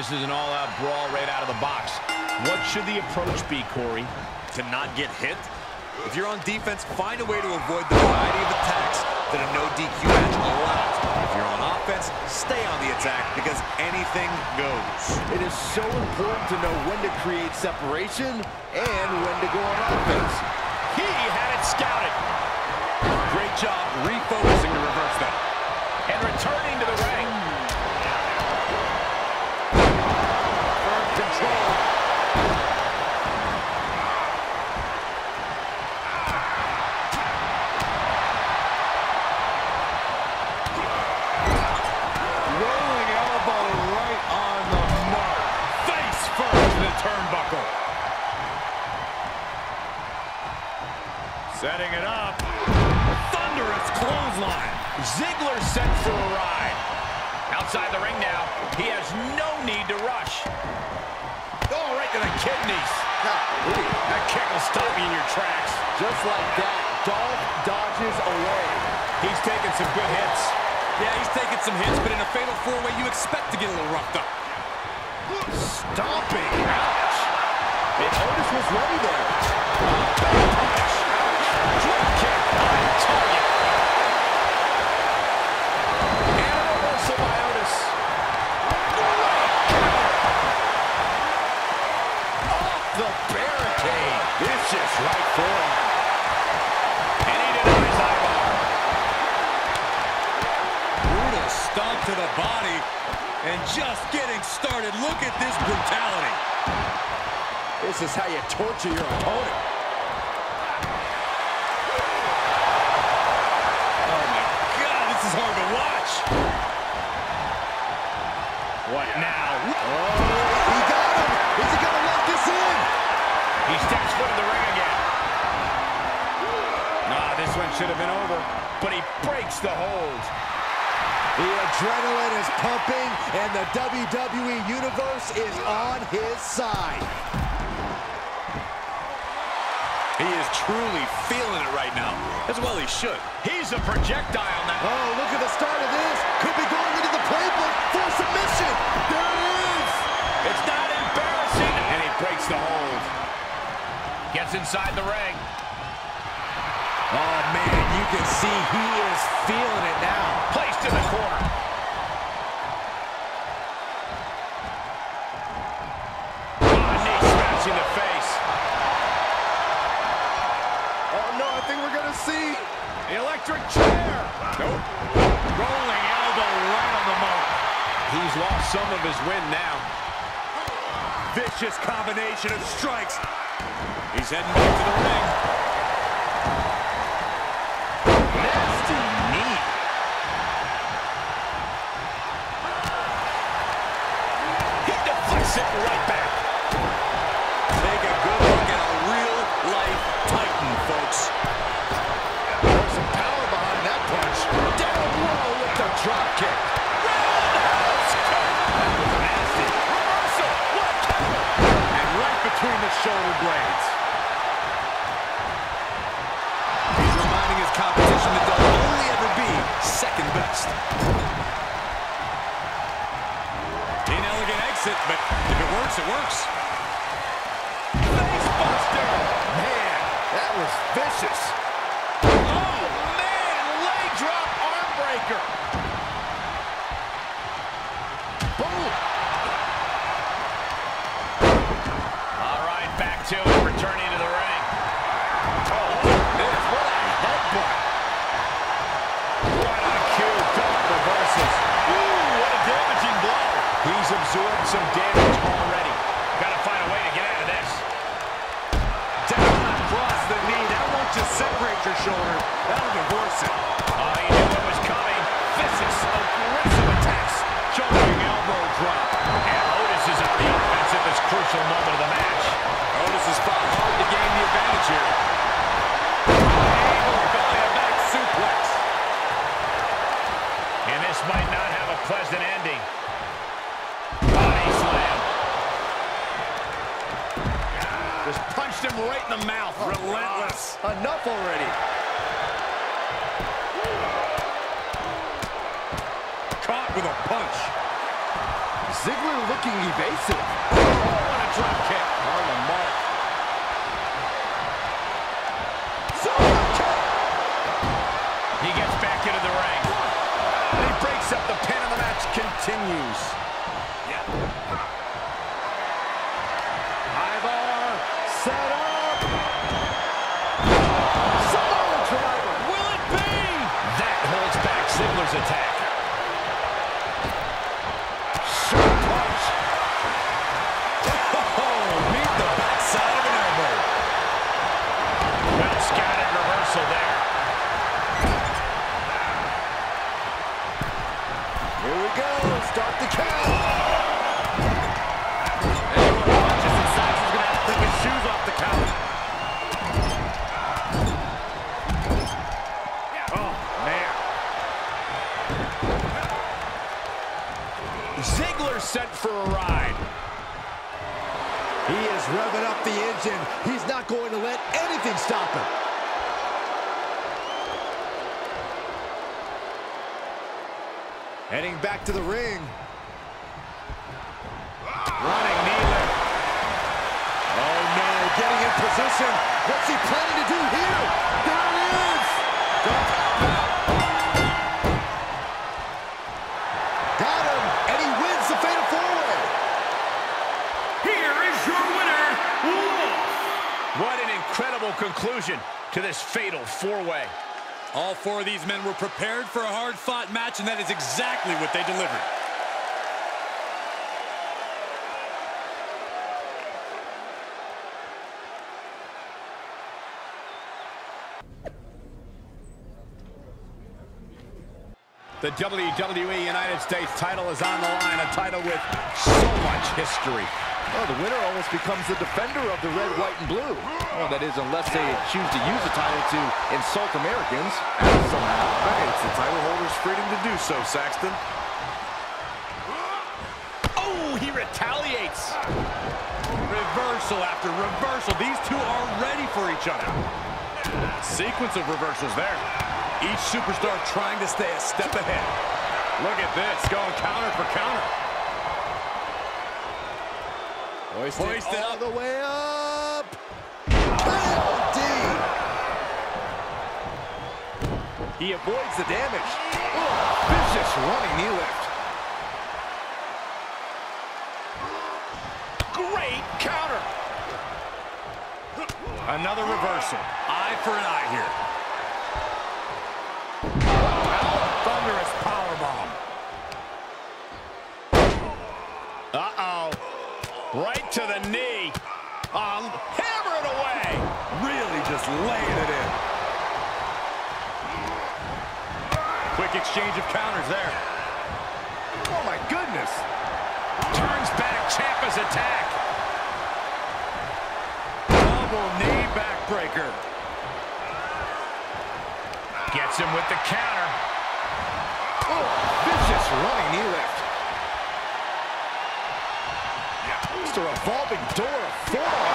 This is an all-out brawl right out of the box. What should the approach be, Corey? To not get hit? If you're on defense, find a way to avoid the variety of attacks that a no DQ match allows. If you're on offense, stay on the attack because anything goes. It is so important to know when to create separation and when to go on offense. He had it scouted. Great job refocusing to reverse that. And returning to the ring. Ziggler set for a ride. Outside the ring now. He has no need to rush. Oh, right to the kidneys. That kick will stop you in your tracks. Just like that, Dolph dodges away. He's taking some good hits. Yeah, he's taking some hits, but in a fatal four-way, you expect to get a little roughed up. Stomping. Ouch. And Otis was ready there. Oh, Drop kick on target. And a reversal by Otis. Off the barricade. Vicious right forearm. And he denies eyeball. Brutal stomp to the body. And just getting started. Look at this brutality. This is how you torture your opponent. Oh, my God, this is hard to watch. What now? Oh, he got him. Is he going to lock this in? He steps foot in the ring again. Ah, this one should have been over, but he breaks the hold. The adrenaline is pumping, and the WWE Universe is on his side. He is truly feeling it right now. As well he should. He's a projectile now. Oh, look at the start of this. Could be going into the playbook for submission. There it is. It's not embarrassing. And he breaks the hold. Gets inside the ring. Oh, man, you can see he is feeling it now. Placed in the corner. Oh, knee smashing the face. Oh, no, I think we're going to see. The electric chair. Nope. Rolling elbow right on the mark. He's lost some of his wind now. Vicious combination of strikes. He's heading back to the ring. Nasty knee. He deflects it right back. Was vicious. Oh, man. Leg drop arm breaker. Boom. All right, back to it. Returning to the ring. Oh, this. What a headbutt. Right on cue. Double reversals. Ooh, what a damaging blow. He's absorbed some damage already. Separate your shoulder. That'll divorce it. Oh, he knew it was coming. Vicious, aggressive attacks. Charging elbow drop. And Otis is on the offense at this crucial moment of the match. Otis has fought hard to gain the advantage here. This might not have a pleasant ending. Body punched him right in the mouth. Oh, Relentless. Enough already. Caught with a punch. Ziggler looking evasive. Oh, what a drop kick. On the mark. He gets back Scouted reversal there. Here we go. Start the count. Anyone watches and decides he's going to have to take his shoes off the count. Oh, man. Ziggler sent for a ride. Revving up the engine. He's not going to let anything stop him. Heading back to the ring. Running knee. Oh no, getting in position. What's he planning to do here? Incredible conclusion to this fatal four-way. All four of these men were prepared for a hard-fought match, and that is exactly what they delivered. The WWE United States title is on the line, a title with so much history. Oh, the winner almost becomes the defender of the red, white, and blue. Well, that is unless they choose to use the title to insult Americans. Hey, it's the title holder's freedom to do so, Saxton. Oh, he retaliates. Reversal after reversal. These two are ready for each other. Sequence of reversals there. Each superstar trying to stay a step ahead. Look at this, going counter for counter. Hoisted, Hoisted all up. the way up. KOD. He avoids the damage. Oh, vicious running knee lift. Great counter. Another reversal. Eye for an eye here. Thunderous powerbomb. Uh-oh. Right to the knee. Um, hammer it away. Really just laying it in. Quick exchange of counters there. Oh, my goodness. Turns back Ciampa's attack. Double knee backbreaker. Gets him with the counter. Oh, vicious running knee lift. Just a revolving door of forearms.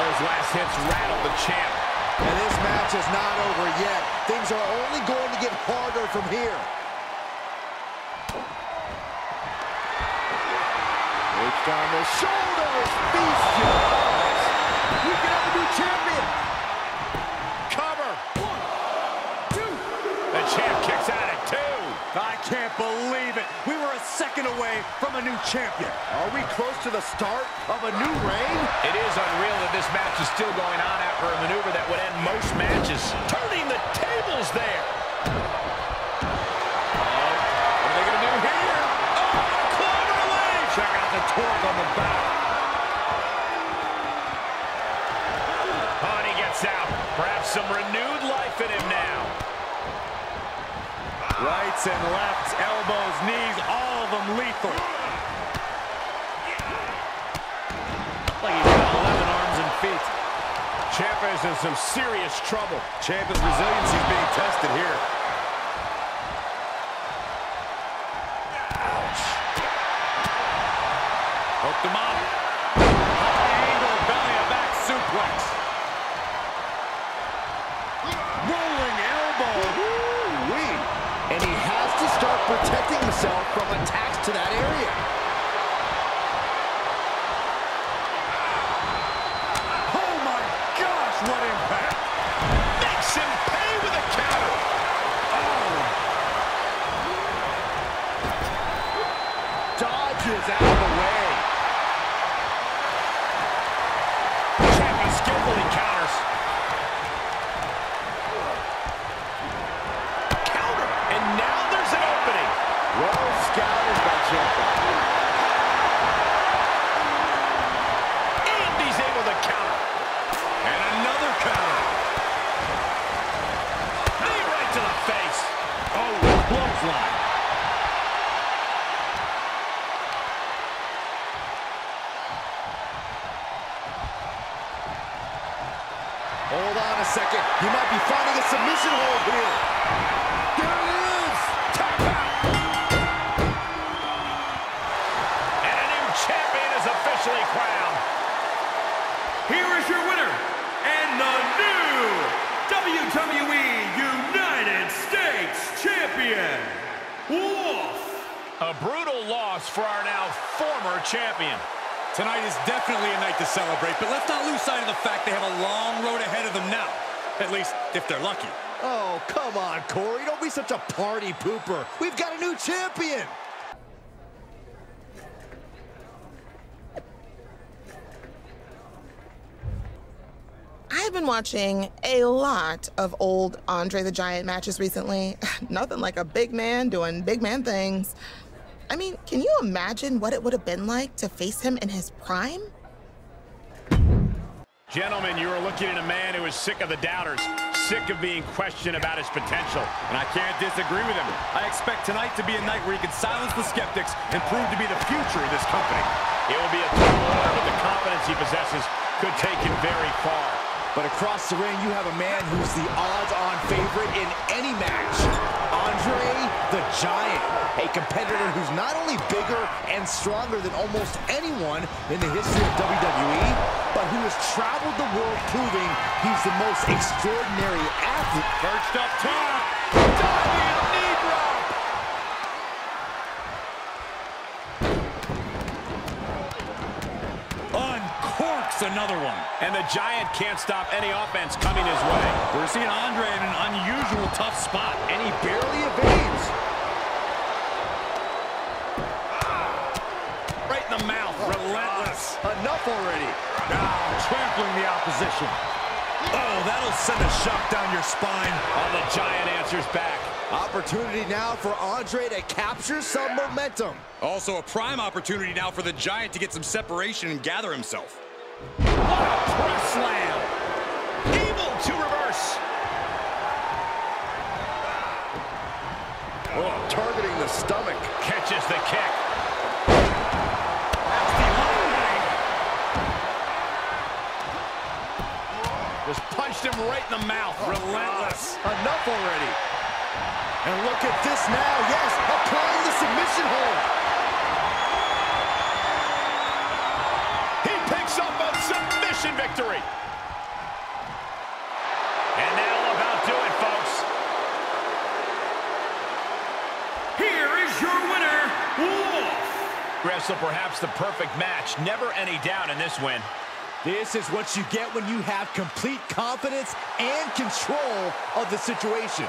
Ouch! Those last hits rattled the champ. And this match is not over yet. Things are only going to get harder from here. Reached on the shoulders. Beast Jaws. We can have a new champion. Cover. One, two. The champ kicks out at two. I can't believe it. We were a second away from a new champion. Are we close to the start of a new reign? It is unreal that this match is still going on after a maneuver that would end most matches. Turning the tables there. Uh, what are they going to do here? Oh, clover leaf! Check out the torque on the back. Oh, and he gets out. Perhaps some renewed life in him now. Rights and lefts, elbows, knees, all of them lethal. Like he's got 11 arms and feet. Ciampa is in some serious trouble. Ciampa's resiliency is being tested here. Ciampa with a kick. Champion is officially crowned. Here is your winner, and the new WWE United States Champion, Wolf. A brutal loss for our now former champion. Tonight is definitely a night to celebrate, but let's not lose sight of the fact they have a long road ahead of them now. At least, if they're lucky. Oh, come on, Corey. Don't be such a party pooper. We've got a new champion. I've been watching a lot of old Andre the Giant matches recently. Nothing like a big man doing big man things. I mean, can you imagine what it would have been like to face him in his prime? Gentlemen, you are looking at a man who is sick of the doubters, sick of being questioned about his potential. And I can't disagree with him. I expect tonight to be a night where he can silence the skeptics and prove to be the future of this company. It will be a tall order, but the confidence he possesses could take him very far. But across the ring, you have a man who's the odds-on favorite in any match. Andre the Giant, a competitor who's not only bigger and stronger than almost anyone in the history of WWE, but who has traveled the world proving he's the most extraordinary athlete. Perched up top. Diving knee drop. Another one. And the Giant can't stop any offense coming his way. We're seeing Andre in an unusual tough spot. And he barely evades. Right in the mouth. Oh, relentless. Enough already. Now trampling the opposition. Oh, that'll send a shock down your spine. Oh, the Giant answers back. Opportunity now for Andre to capture some momentum. Also a prime opportunity now for the Giant to get some separation and gather himself. What a press slam. Able to reverse. Oh, targeting the stomach. Catches the kick. Just punched him right in the mouth. Oh, Relentless. Enough already. And look at this now. Yes, applying the submission hold. Submission victory. And that'll about do it, folks. Here is your winner, Wolf. Wrestle perhaps the perfect match. Never any doubt in this win. This is what you get when you have complete confidence and control of the situation.